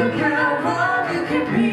You can run, you can be